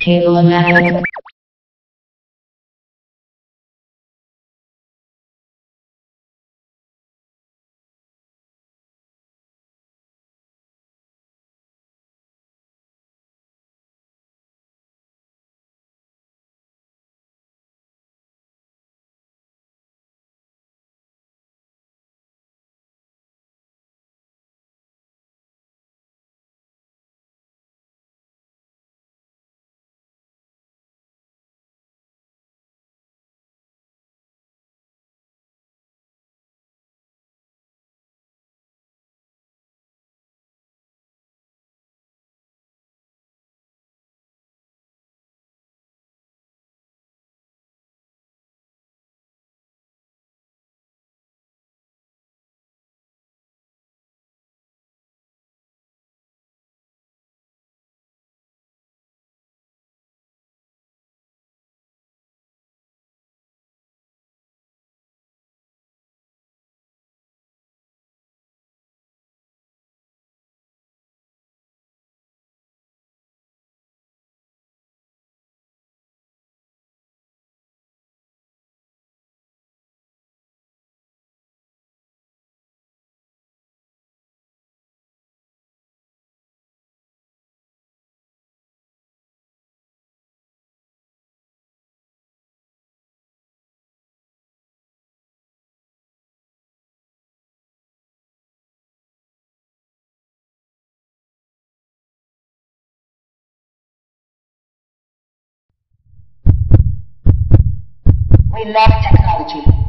Cable-O-Matic. We love technology.